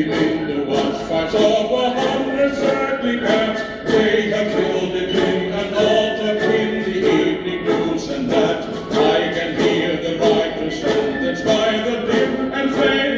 In the once fights of a hundred circling cats. They have killed the king and altar in the evening news and that. I can hear the rifles from the by the dim and faint.